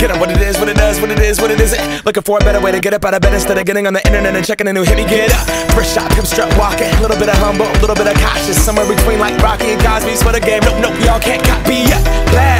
Get on what it is, what it does, what it is, what it isn't. Looking for a better way to get up out of bed instead of getting on the internet and checking a new hit. Me get up, first shot, come strut walking. Little bit of humble, a little bit of cautious. Somewhere between like Rocky and Cosby's for the game. Nope, nope, y'all can't copy yet. Blast.